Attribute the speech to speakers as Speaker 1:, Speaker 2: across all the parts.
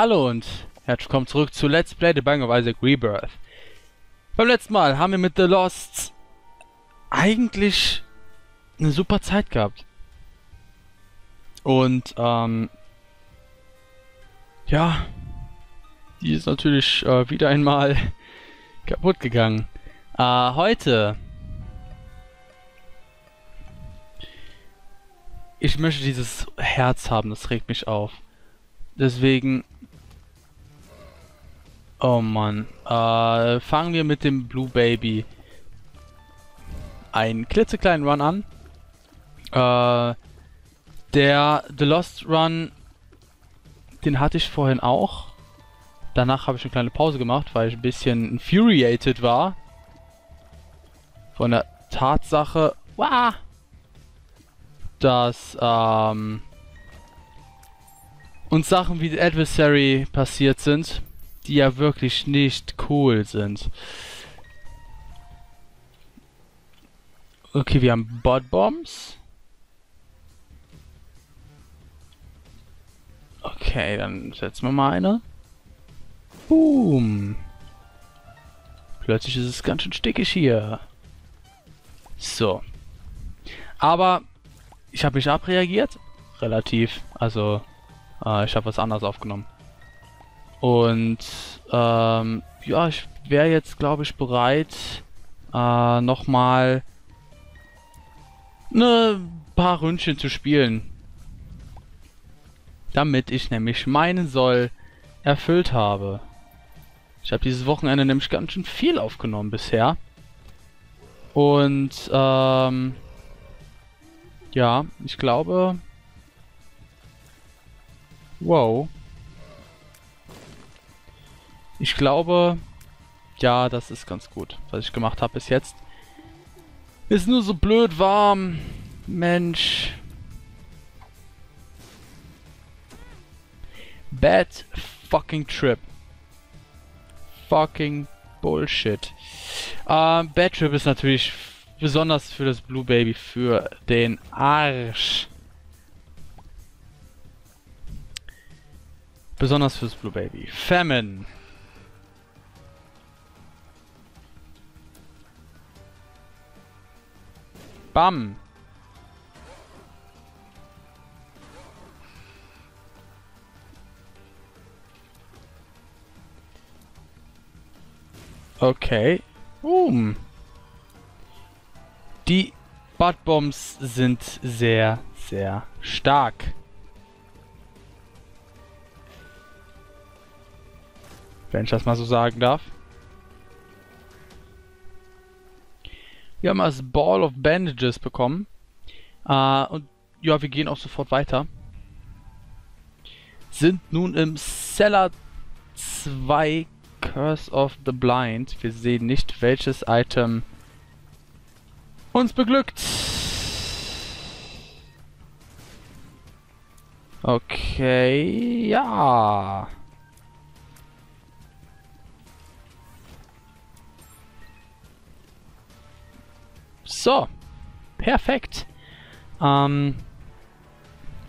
Speaker 1: Hallo und herzlich willkommen zurück zu Let's Play The Bang of Isaac Rebirth. Beim letzten Mal haben wir mit The Lost eigentlich eine super Zeit gehabt. Und, ähm, ja, die ist natürlich äh, wieder einmal kaputt gegangen. Äh, heute ich möchte dieses Herz haben, das regt mich auf. Deswegen... Oh Mann. Äh, fangen wir mit dem Blue Baby einen klitzekleinen Run an. Äh, der The Lost Run, den hatte ich vorhin auch. Danach habe ich eine kleine Pause gemacht, weil ich ein bisschen infuriated war. Von der Tatsache, wow, dass ähm, uns Sachen wie Adversary passiert sind, die ja wirklich nicht cool sind. Okay, wir haben Bot Bombs. Okay, dann setzen wir mal eine. Boom. Plötzlich ist es ganz schön stickig hier. So. Aber ich habe mich abreagiert. Relativ. Also, äh, ich habe was anderes aufgenommen. Und, ähm, ja, ich wäre jetzt, glaube ich, bereit, äh, nochmal ne paar Ründchen zu spielen. Damit ich nämlich meinen Soll erfüllt habe. Ich habe dieses Wochenende nämlich ganz schön viel aufgenommen bisher. Und, ähm, ja, ich glaube... Wow. Ich glaube... Ja, das ist ganz gut, was ich gemacht habe bis jetzt. Ist nur so blöd warm. Mensch. Bad fucking trip. Fucking Bullshit. Uh, Bad Trip ist natürlich besonders für das Blue Baby für den Arsch. Besonders fürs Blue Baby. Famine. Bam. Okay. Boom. Die Buttbombs sind sehr, sehr stark. Wenn ich das mal so sagen darf. Wir haben als Ball of Bandages bekommen. Uh, und ja, wir gehen auch sofort weiter. Sind nun im Cellar 2 Curse of the Blind. Wir sehen nicht, welches Item uns beglückt. Okay, ja. So, perfekt. Ähm,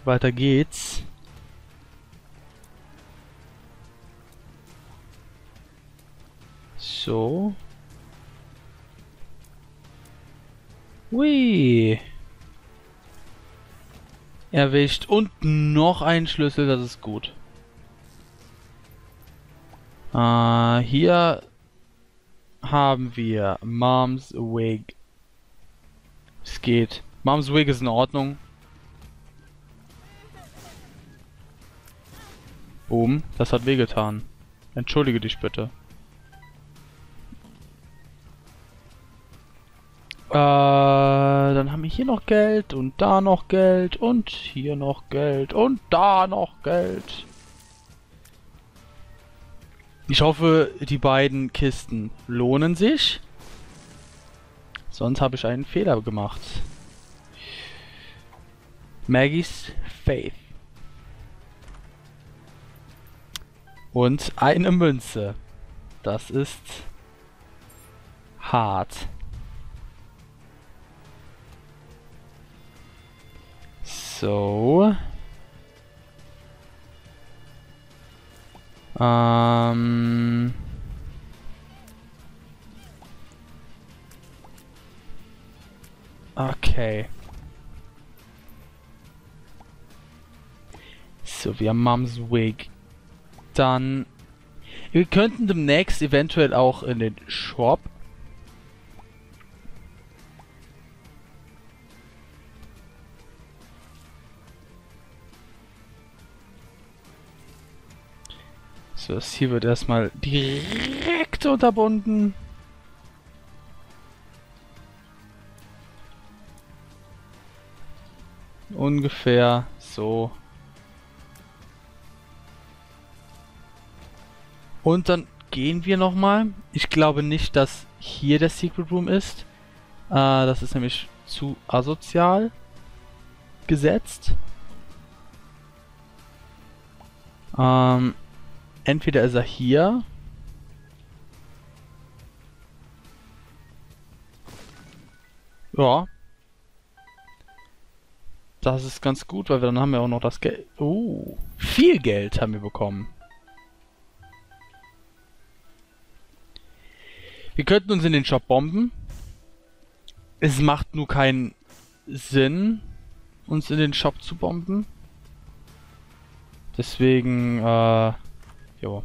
Speaker 1: weiter geht's. So. Hui. Erwischt. Und noch ein Schlüssel, das ist gut. Äh, hier haben wir Mom's Wig. Es geht. Mom's Wig ist in Ordnung. Boom, das hat wehgetan. Entschuldige dich bitte. Äh, dann haben wir hier noch Geld und da noch Geld und hier noch Geld und da noch Geld. Ich hoffe, die beiden Kisten lohnen sich. Sonst habe ich einen Fehler gemacht. Maggie's Faith. Und eine Münze. Das ist hart. So. Ähm... Okay. So, wir haben Mums Wig. Dann... Wir könnten demnächst eventuell auch in den Shop. So, das hier wird erstmal direkt unterbunden. Ungefähr so. Und dann gehen wir nochmal. Ich glaube nicht, dass hier der Secret Room ist. Äh, das ist nämlich zu asozial gesetzt. Ähm, entweder ist er hier. Ja. Das ist ganz gut, weil wir dann haben wir auch noch das Geld. Oh, viel Geld haben wir bekommen. Wir könnten uns in den Shop bomben. Es macht nur keinen Sinn, uns in den Shop zu bomben. Deswegen, äh, jo.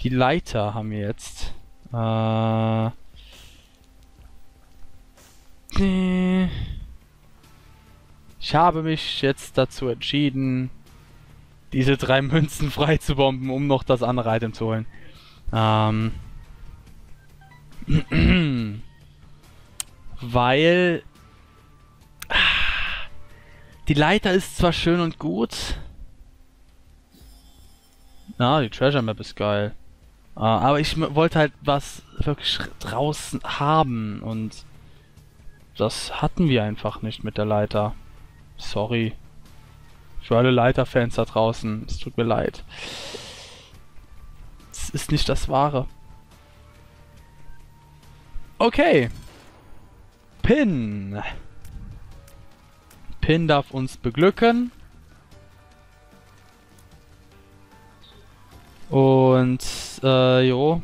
Speaker 1: Die Leiter haben wir jetzt. Äh, ich habe mich jetzt dazu entschieden, diese drei Münzen frei zu bomben, um noch das andere Item zu holen. Ähm. Weil. Die Leiter ist zwar schön und gut. Na, die Treasure Map ist geil. Uh, aber ich wollte halt was wirklich draußen haben und das hatten wir einfach nicht mit der Leiter. Sorry. Für alle Leiterfans da draußen, es tut mir leid. Es ist nicht das Wahre. Okay. Pin. Pin darf uns beglücken. Und, äh, jo.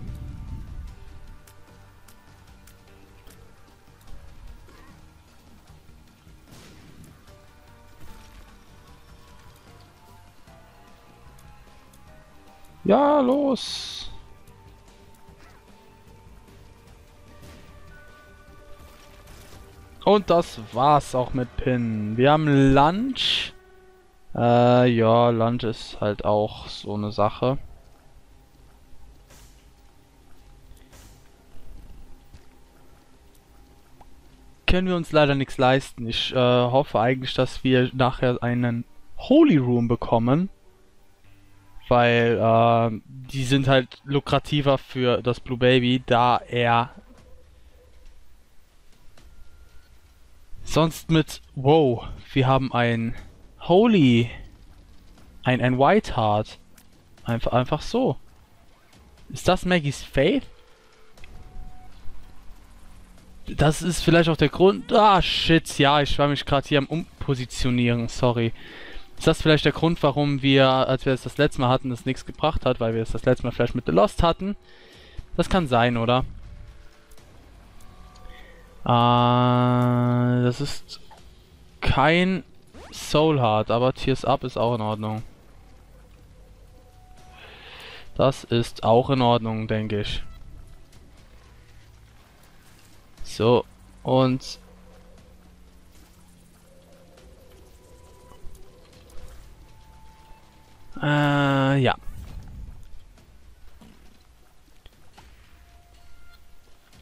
Speaker 1: Ja, los! Und das war's auch mit Pin. Wir haben Lunch. Äh, ja, Lunch ist halt auch so eine Sache. Können wir uns leider nichts leisten. Ich äh, hoffe eigentlich, dass wir nachher einen Holy Room bekommen weil äh, die sind halt lukrativer für das Blue Baby, da er sonst mit wow, wir haben ein Holy, ein ein White Heart, einfach einfach so. Ist das Maggies Faith? Das ist vielleicht auch der Grund. Ah, shit, ja, ich war mich gerade hier am Umpositionieren, sorry. Ist das vielleicht der Grund, warum wir, als wir es das letzte Mal hatten, das nichts gebracht hat, weil wir es das letzte Mal vielleicht mit The Lost hatten? Das kann sein, oder? Äh, das ist kein Soul Heart, aber Tears Up ist auch in Ordnung. Das ist auch in Ordnung, denke ich. So, und Äh, ja.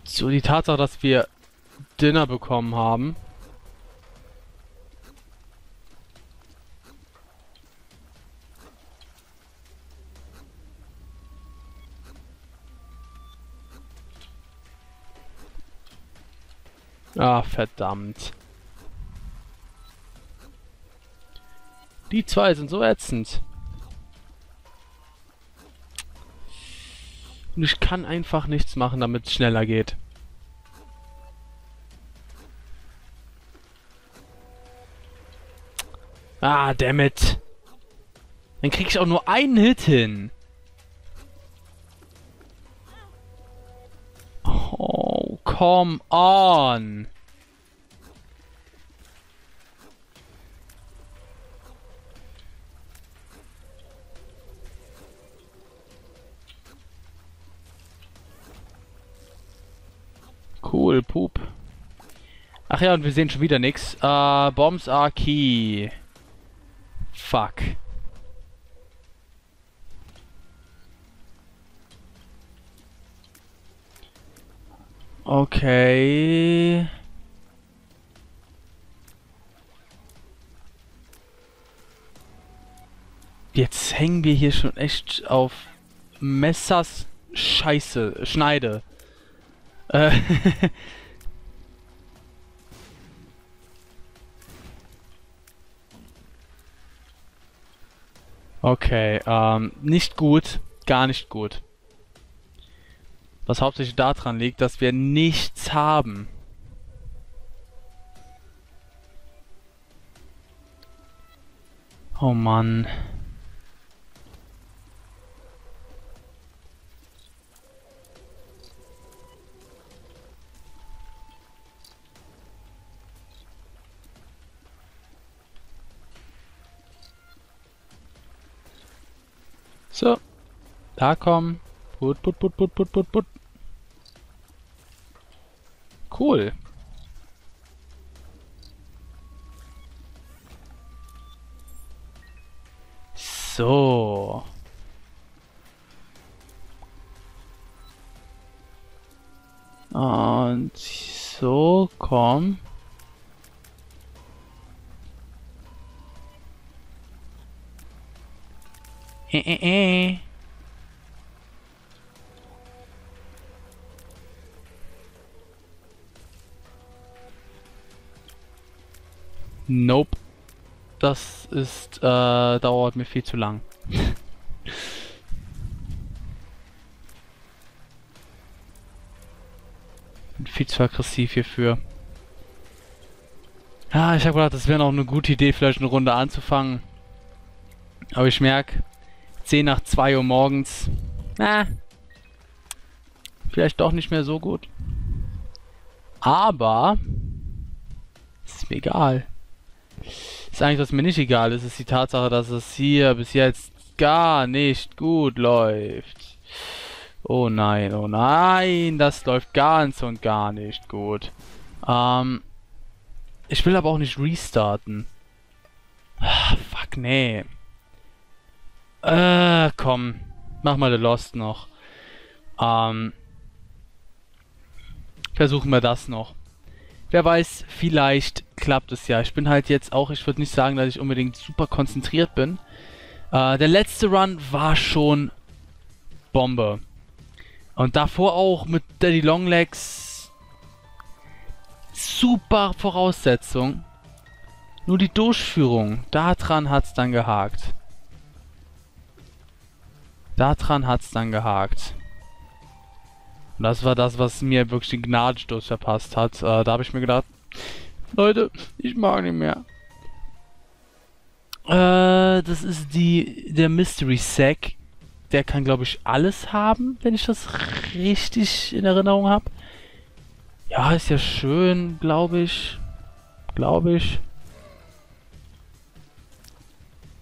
Speaker 1: So, die Tatsache, dass wir Dinner bekommen haben. Ah, verdammt. Die zwei sind so ätzend. Und ich kann einfach nichts machen, damit es schneller geht. Ah, dammit. Dann krieg ich auch nur einen Hit hin. Oh, come on. Cool, Pup. Ach ja, und wir sehen schon wieder nix. Äh, Bombs are key. Fuck. Okay. Jetzt hängen wir hier schon echt auf Messers Scheiße, Schneide. Äh okay, ähm, nicht gut, gar nicht gut. Was hauptsächlich daran liegt, dass wir nichts haben. Oh Mann. So. Da kommen. Put, put, put, put, put, put, put. Cool. So. Und so, komm. Äh, äh, äh. Nope. Das ist, äh, dauert mir viel zu lang. Bin viel zu aggressiv hierfür. Ja, ich habe gedacht, das wäre noch eine gute Idee, vielleicht eine Runde anzufangen. Aber ich merke, 10 nach 2 Uhr morgens, na, vielleicht doch nicht mehr so gut. Aber, ist mir egal. Ist eigentlich, was mir nicht egal ist, ist die Tatsache, dass es hier bis jetzt gar nicht gut läuft. Oh nein, oh nein, das läuft ganz und gar nicht gut. Ähm, ich will aber auch nicht restarten. Ah, fuck, nee. Äh, komm. Mach mal The Lost noch. Ähm, versuchen wir das noch. Wer weiß, vielleicht klappt es ja. Ich bin halt jetzt auch, ich würde nicht sagen, dass ich unbedingt super konzentriert bin. Äh, der letzte Run war schon Bombe. Und davor auch mit Daddy Longlegs. Super Voraussetzung. Nur die Durchführung, daran hat es dann gehakt. Daran hat es dann gehakt. Und das war das, was mir wirklich den Gnadenstoß verpasst hat. Äh, da habe ich mir gedacht, Leute, ich mag nicht mehr. Äh, das ist die der Mystery Sack. Der kann, glaube ich, alles haben, wenn ich das richtig in Erinnerung habe. Ja, ist ja schön, glaube ich. Glaube ich.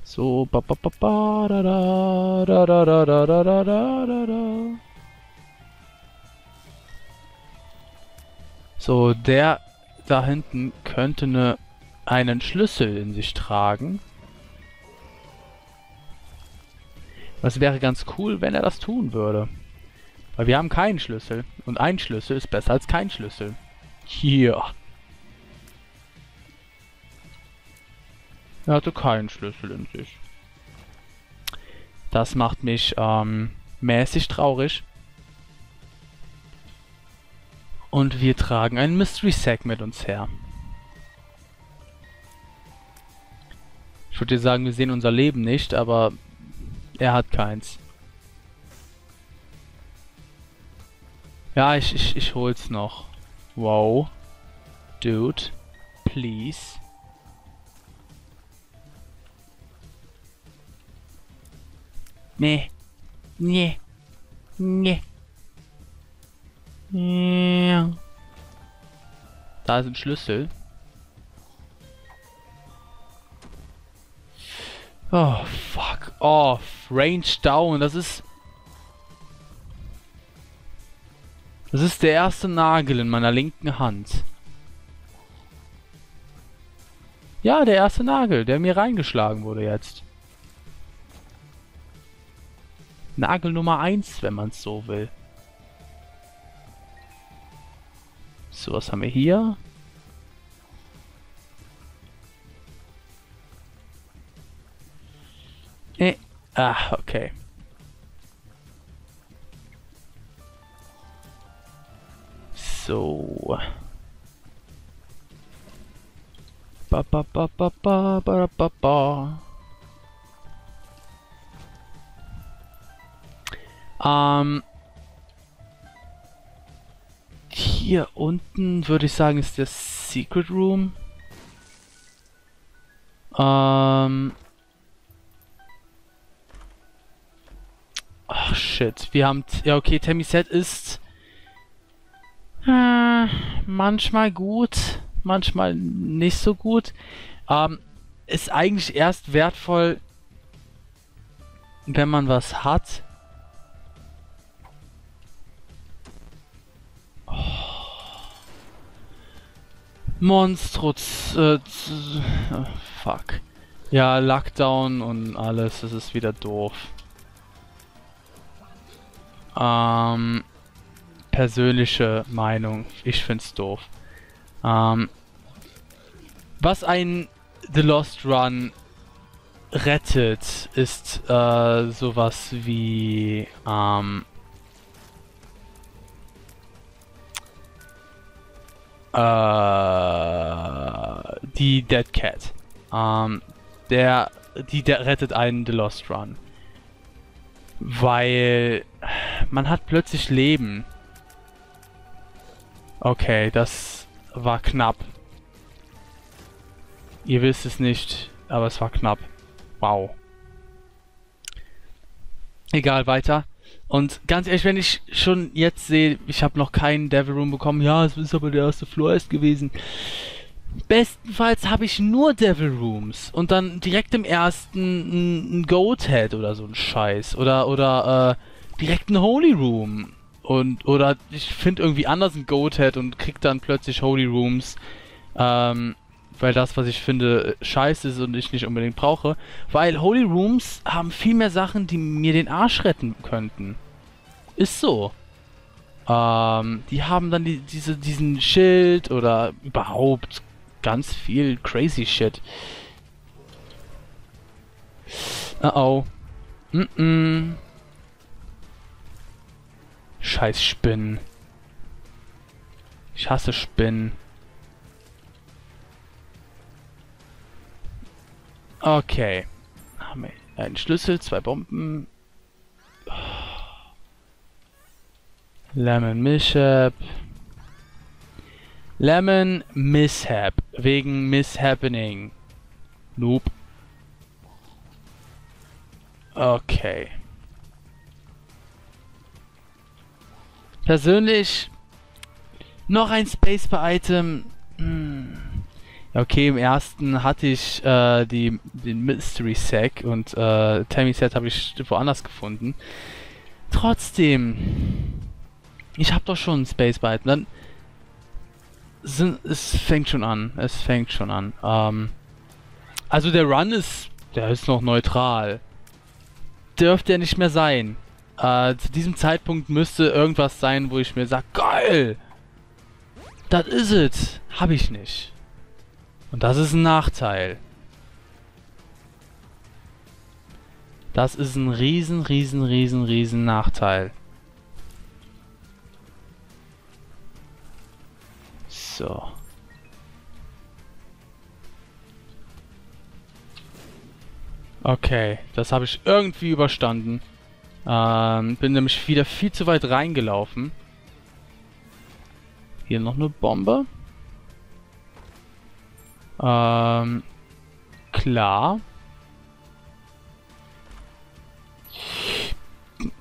Speaker 1: So, ba ba ba ba da da da da da da da da da da. So, der da hinten könnte ne, einen Schlüssel in sich tragen. Das wäre ganz cool, wenn er das tun würde. Weil wir haben keinen Schlüssel. Und ein Schlüssel ist besser als kein Schlüssel. Hier. Er hatte keinen Schlüssel in sich. Das macht mich ähm, mäßig traurig. Und wir tragen einen Mystery Sack mit uns her. Ich würde sagen, wir sehen unser Leben nicht, aber er hat keins. Ja, ich, ich, ich hol's noch. Wow. Dude. Please. Nee. Nee. Nee. Ja. Da ist ein Schlüssel. Oh, fuck off. Range down. Das ist... Das ist der erste Nagel in meiner linken Hand. Ja, der erste Nagel, der mir reingeschlagen wurde jetzt. Nagel Nummer 1, wenn man es so will. So, was haben wir hier? Eh. Ah, okay. So. Ba ba ba ba ba ba ba ba. Ähm, hier unten würde ich sagen ist der Secret Room. Ähm. Ach shit, wir haben... Ja okay, Tammy Set ist... Äh, manchmal gut, manchmal nicht so gut. Ähm, ist eigentlich erst wertvoll, wenn man was hat. Monstruz. Äh, oh, fuck. Ja, Lockdown und alles, das ist wieder doof. Ähm, persönliche Meinung. Ich find's doof. Ähm, was ein The Lost Run rettet, ist äh, sowas wie ähm, äh, die Dead Cat. Ähm, der, die der rettet einen The Lost Run. Weil man hat plötzlich Leben. Okay, das war knapp. Ihr wisst es nicht, aber es war knapp. Wow. Egal, weiter. Und ganz ehrlich, wenn ich schon jetzt sehe, ich habe noch keinen Devil Room bekommen, ja, es ist aber der erste Floor erst gewesen. Bestenfalls habe ich nur Devil Rooms und dann direkt im ersten ein Goat Head oder so ein Scheiß. Oder, oder, äh, direkt ein Holy Room. Und, oder ich finde irgendwie anders ein Goat Head und krieg dann plötzlich Holy Rooms. Ähm, weil das, was ich finde, scheiße ist und ich nicht unbedingt brauche. Weil Holy Rooms haben viel mehr Sachen, die mir den Arsch retten könnten. Ist so. Ähm, die haben dann die, diese, diesen Schild oder überhaupt ganz viel crazy shit. Uh oh. Mm -mm. Scheiß Spinnen. Ich hasse Spinnen. Okay. Haben wir einen Schlüssel, zwei Bomben. Lemon Mishap. Lemon Mishap. Wegen Mishappening. Noob. Okay. Persönlich noch ein Spacebar-Item. Hm. Okay, im ersten hatte ich äh, die, den Mystery Sack und äh, Tammy Set habe ich woanders gefunden. Trotzdem, ich habe doch schon ein Space Bite. Dann sind, es fängt schon an. Es fängt schon an. Ähm, also der Run ist, der ist noch neutral. Dürfte er nicht mehr sein. Äh, zu diesem Zeitpunkt müsste irgendwas sein, wo ich mir sage, geil, das is ist es. Habe ich nicht. Und das ist ein Nachteil. Das ist ein riesen, riesen, riesen, riesen Nachteil. So. Okay, das habe ich irgendwie überstanden. Ähm, bin nämlich wieder viel zu weit reingelaufen. Hier noch eine Bombe. Ähm, klar.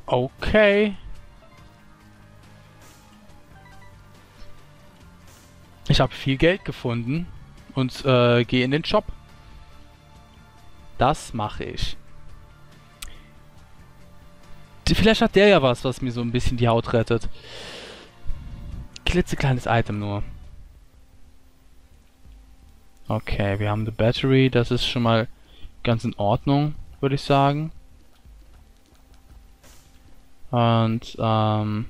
Speaker 1: Okay. Ich habe viel Geld gefunden und äh, gehe in den Shop. Das mache ich. Vielleicht hat der ja was, was mir so ein bisschen die Haut rettet. Klitzekleines Item nur. Okay, wir haben die Battery. Das ist schon mal ganz in Ordnung, würde ich sagen. Und, ähm...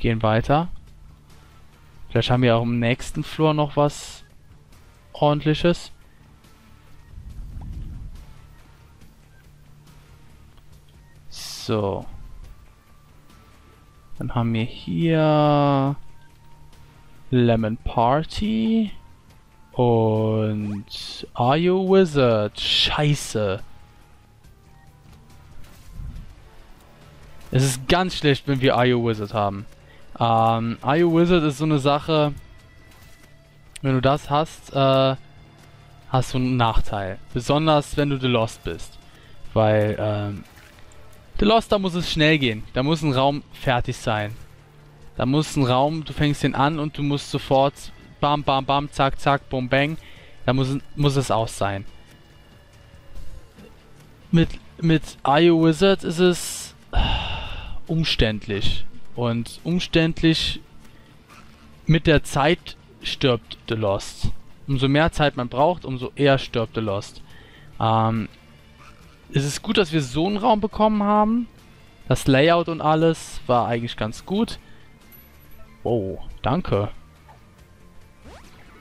Speaker 1: Gehen weiter. Vielleicht haben wir auch im nächsten Floor noch was ordentliches. So. Dann haben wir hier Lemon Party und Are You Wizard? Scheiße. Es ist ganz schlecht, wenn wir Are You Wizard haben. Ähm, Are Wizard ist so eine Sache, wenn du das hast, äh, hast du einen Nachteil. Besonders, wenn du The Lost bist. Weil, ähm, The Lost, da muss es schnell gehen. Da muss ein Raum fertig sein. Da muss ein Raum, du fängst den an und du musst sofort bam, bam, bam, zack, zack, bum, bang. Da muss, muss es aus sein. Mit, mit IO Wizard ist es umständlich. Und umständlich mit der Zeit stirbt The Lost. Umso mehr Zeit man braucht, umso eher stirbt The Lost. Ähm, es ist gut, dass wir so einen Raum bekommen haben. Das Layout und alles war eigentlich ganz gut. Wow, danke.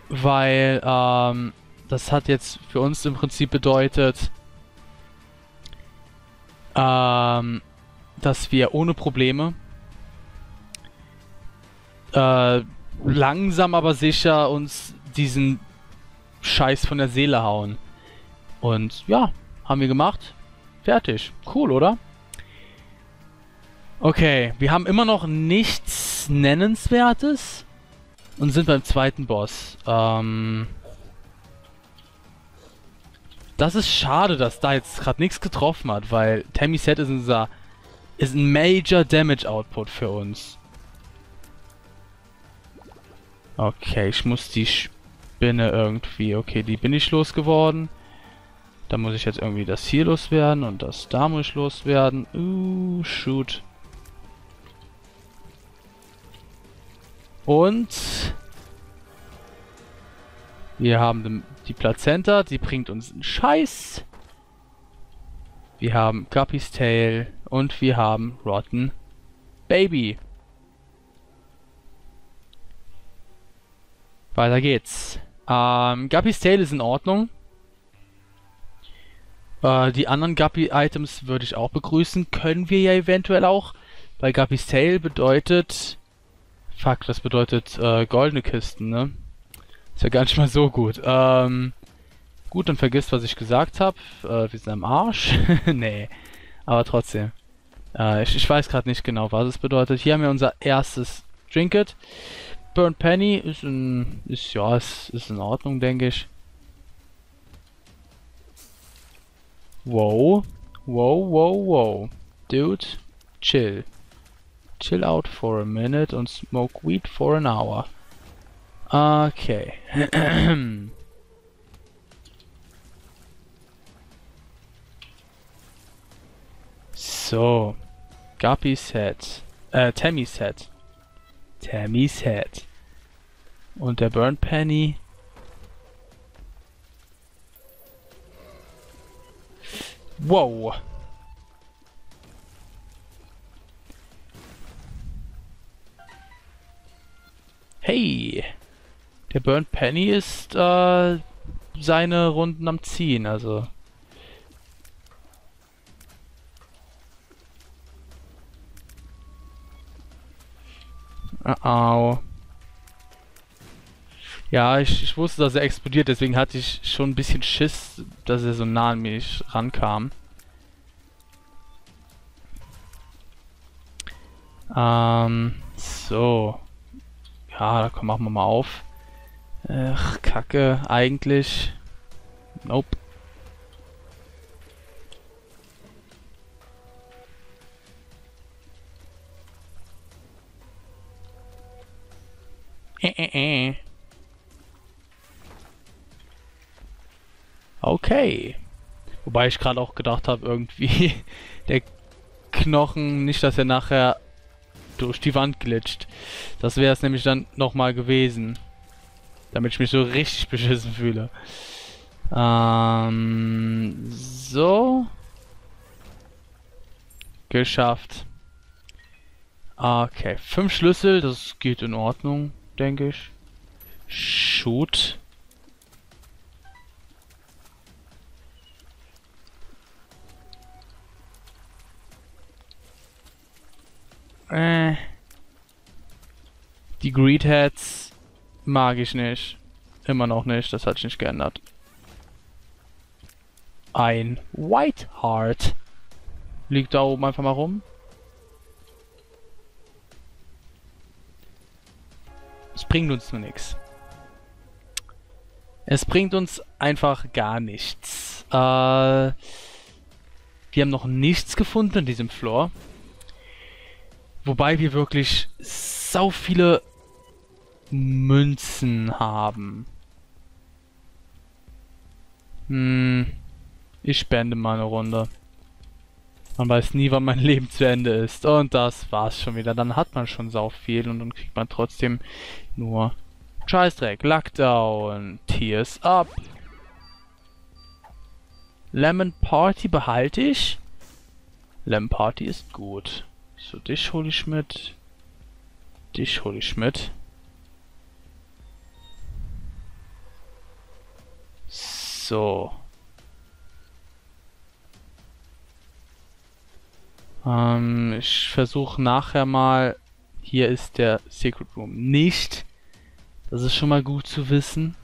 Speaker 1: Weil, ähm, das hat jetzt für uns im Prinzip bedeutet, ähm, dass wir ohne Probleme äh, langsam aber sicher uns diesen Scheiß von der Seele hauen. Und ja, haben wir gemacht. Fertig. Cool, oder? Okay, wir haben immer noch nichts Nennenswertes und sind beim zweiten Boss. Ähm das ist schade, dass da jetzt gerade nichts getroffen hat, weil Tammy Set ist unser ist ein Major Damage Output für uns. Okay, ich muss die Spinne irgendwie... Okay, die bin ich losgeworden. Da muss ich jetzt irgendwie das hier loswerden und das da muss ich loswerden. Uh, shoot. Und wir haben die Plazenta, die bringt uns einen Scheiß. Wir haben Guppy's Tail und wir haben Rotten Baby. Weiter geht's. Ähm, Guppy's Tail ist in Ordnung. Äh, die anderen Guppy-Items würde ich auch begrüßen. Können wir ja eventuell auch. Weil Guppy's Tail bedeutet... Fuck, das bedeutet äh, goldene Kisten, ne? Ist ja gar nicht mal so gut. Ähm, gut, dann vergisst, was ich gesagt habe. Äh, wir sind am Arsch. nee, aber trotzdem. Äh, ich, ich weiß gerade nicht genau, was es bedeutet. Hier haben wir unser erstes Trinket. Burnt Penny ist in, ist ja, ist, ist in Ordnung, denke ich. Wow, wow, wow, wow, dude, chill, chill out for a minute and smoke weed for an hour. Okay. so, Guppy's head, äh, Tammy's head. Tammy's Head. Und der Burn Penny. Wow. Hey. Der Burn Penny ist äh, seine Runden am Ziehen, also. Au. Ja, ich, ich wusste, dass er explodiert, deswegen hatte ich schon ein bisschen Schiss, dass er so nah an mich rankam. Ähm, so. Ja, da komm, machen wir mal auf. Ach, Kacke, eigentlich. Nope. Äh. Okay. Wobei ich gerade auch gedacht habe, irgendwie der Knochen, nicht, dass er nachher durch die Wand glitscht. Das wäre es nämlich dann nochmal gewesen. Damit ich mich so richtig beschissen fühle. Ähm, so. Geschafft. Okay, fünf Schlüssel, das geht in Ordnung, denke ich. Shoot. Äh. Die Greedheads mag ich nicht. Immer noch nicht, das hat sich nicht geändert. Ein White Heart. Liegt da oben einfach mal rum. Es bringt uns nur nichts. Es bringt uns einfach gar nichts. Äh, wir haben noch nichts gefunden in diesem Floor. Wobei wir wirklich sau viele Münzen haben. Hm. Ich spende mal eine Runde. Man weiß nie, wann mein Leben zu Ende ist. Und das war's schon wieder. Dann hat man schon sau viel und dann kriegt man trotzdem nur Scheißdreck. Lockdown. Tears up. Lemon Party behalte ich. Lemon Party ist gut. So, dich hole ich mit. Dich hole ich mit. So. Ähm, ich versuche nachher mal... Hier ist der Secret Room nicht. Das ist schon mal gut zu wissen.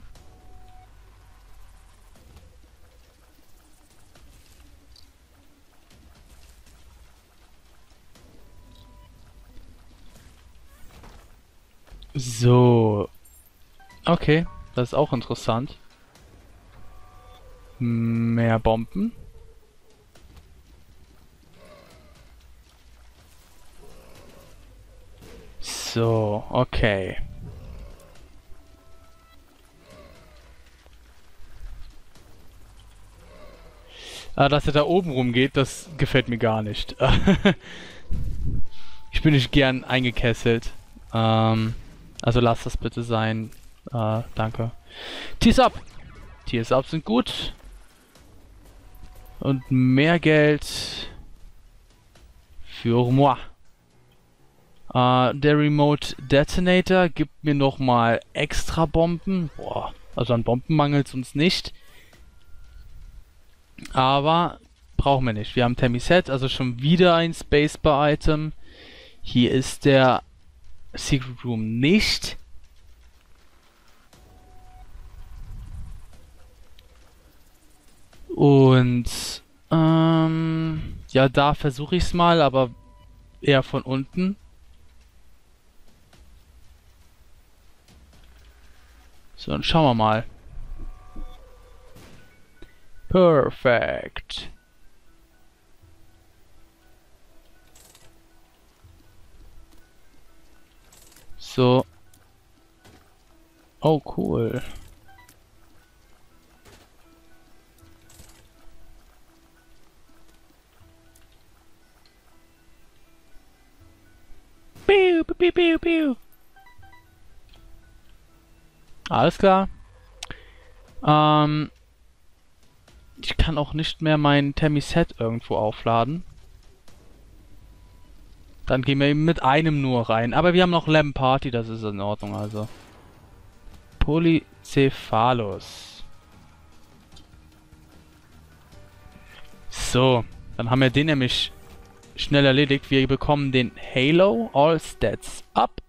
Speaker 1: So. Okay, das ist auch interessant. Mehr Bomben. So, okay. Ah, dass er da oben rumgeht, das gefällt mir gar nicht. ich bin nicht gern eingekesselt. Ähm, also lass das bitte sein. Äh, danke. Tears up! Tears up sind gut. Und mehr Geld für moi. Äh, der Remote Detonator gibt mir nochmal extra Bomben. Boah, also an Bomben mangelt es uns nicht. Aber brauchen wir nicht. Wir haben Temiset, also schon wieder ein Spacebar-Item. Hier ist der Secret Room nicht. Und ähm, ja, da versuche ich es mal, aber eher von unten. So, dann schauen wir mal. Perfekt. So. Oh, cool. Piu, piu, piu, piu. Alles klar. Ähm, ich kann auch nicht mehr mein Temiset irgendwo aufladen. Dann gehen wir eben mit einem nur rein. Aber wir haben noch Lamb Party, das ist in Ordnung also. Polycephalus. So, dann haben wir den nämlich schnell erledigt. Wir bekommen den Halo All Stats ab.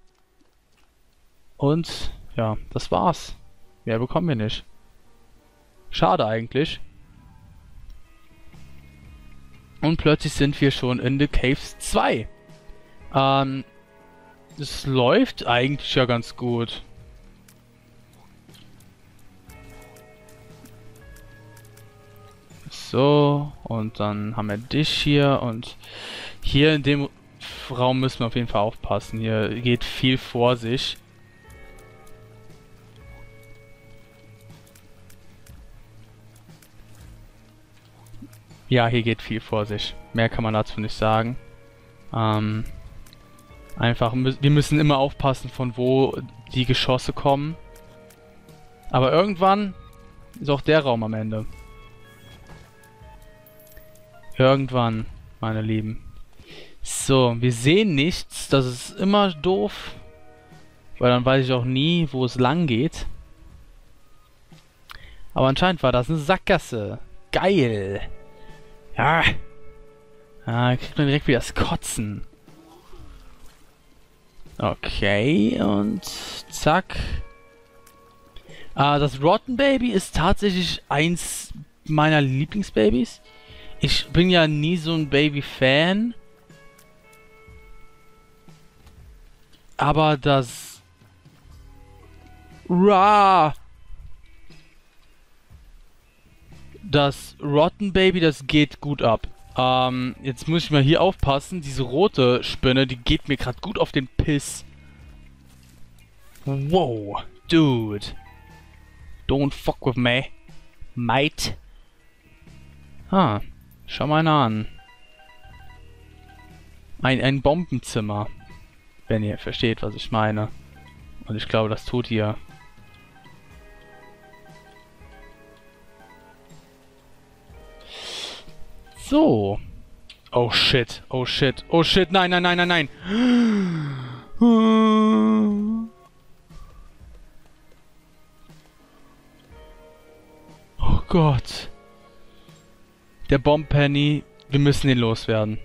Speaker 1: Und ja, das war's. Mehr bekommen wir nicht. Schade eigentlich. Und plötzlich sind wir schon in The Caves 2. Ähm, es läuft eigentlich ja ganz gut. So, und dann haben wir dich hier und hier in dem Raum müssen wir auf jeden Fall aufpassen. Hier geht viel vor sich. Ja, hier geht viel vor sich. Mehr kann man dazu nicht sagen. Ähm, einfach, wir müssen immer aufpassen, von wo die Geschosse kommen. Aber irgendwann ist auch der Raum am Ende. Irgendwann, meine Lieben. So, wir sehen nichts. Das ist immer doof. Weil dann weiß ich auch nie, wo es lang geht. Aber anscheinend war das eine Sackgasse. Geil. Ja. Ah, kriegt man direkt wieder das Kotzen. Okay, und zack. Ah, das Rotten Baby ist tatsächlich eins meiner Lieblingsbabys. Ich bin ja nie so ein Baby-Fan. Aber das... Ra! Das Rotten Baby, das geht gut ab. Ähm, jetzt muss ich mal hier aufpassen. Diese rote Spinne, die geht mir gerade gut auf den Piss. Wow, dude. Don't fuck with me, mate. Ah, schau mal einer an. Ein, ein Bombenzimmer. Wenn ihr versteht, was ich meine. Und ich glaube, das tut ihr. So. Oh shit, oh shit, oh shit, nein, nein, nein, nein, nein. Oh Gott. Der Bombpenny, wir müssen ihn loswerden.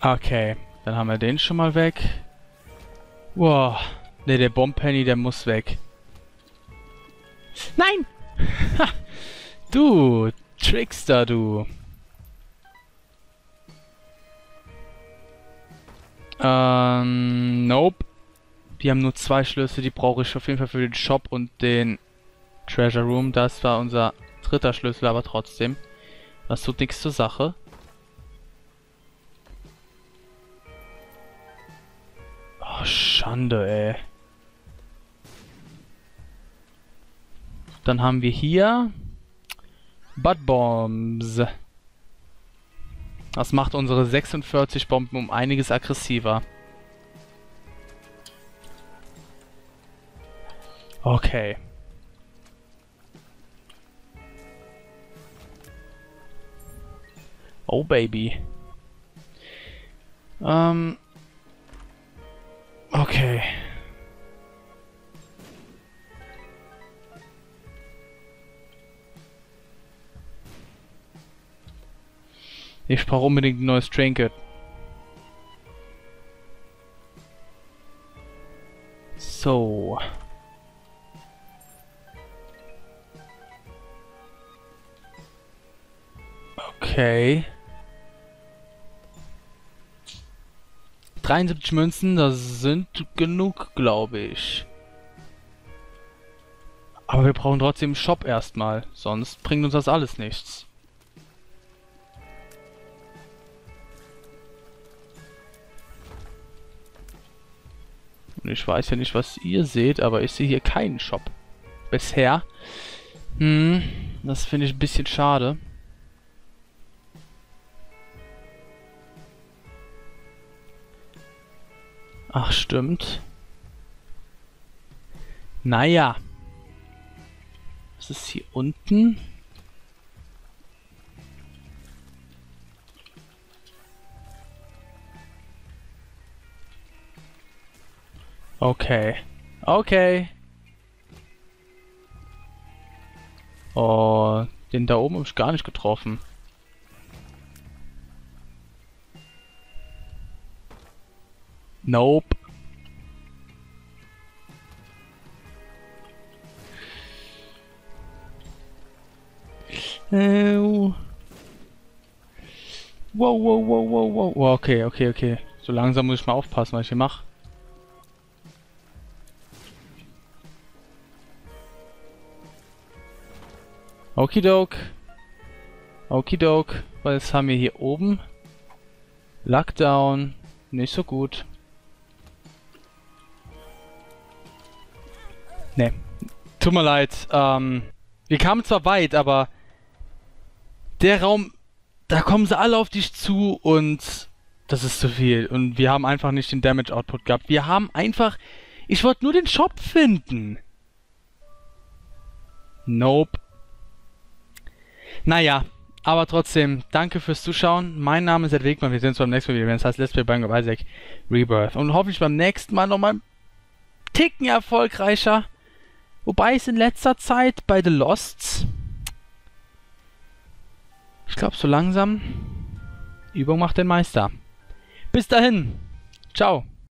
Speaker 1: Okay, dann haben wir den schon mal weg. Wow. Ne, der Bombpenny, der muss weg. Nein! du, Trickster, du. Ähm, nope. Die haben nur zwei Schlüssel, die brauche ich auf jeden Fall für den Shop und den Treasure Room. Das war unser dritter Schlüssel, aber trotzdem. Das tut nichts zur Sache. Schande, ey. Dann haben wir hier Butt Bombs. Das macht unsere 46 Bomben um einiges aggressiver. Okay. Oh, Baby. Ähm, Okay. Ich brauche unbedingt ein neues Trinket. So. Okay. 73 Münzen, das sind genug, glaube ich. Aber wir brauchen trotzdem einen Shop erstmal, sonst bringt uns das alles nichts. Und ich weiß ja nicht, was ihr seht, aber ich sehe hier keinen Shop. Bisher. Hm, das finde ich ein bisschen schade. Ach, stimmt. Naja. Was ist hier unten? Okay. Okay. Oh, den da oben habe ich gar nicht getroffen. Nope. Äh, wow, wow, wow, wow, wow. Okay, okay, okay. So langsam muss ich mal aufpassen, was ich hier mache. Okidok. Okidok. Was haben wir hier oben? Lockdown. Nicht so gut. Nee. Tut mir leid. Ähm, wir kamen zwar weit, aber der Raum, da kommen sie alle auf dich zu und das ist zu viel. Und wir haben einfach nicht den Damage Output gehabt. Wir haben einfach. Ich wollte nur den Shop finden. Nope. Naja, aber trotzdem, danke fürs Zuschauen. Mein Name ist Ed Wegmann. Wir sehen uns beim nächsten Mal wieder, es heißt Let's Play Bang of Isaac Rebirth. Und hoffentlich beim nächsten Mal nochmal ein Ticken erfolgreicher. Wobei es in letzter Zeit bei The Losts. Ich glaube, so langsam. Übung macht den Meister. Bis dahin. Ciao.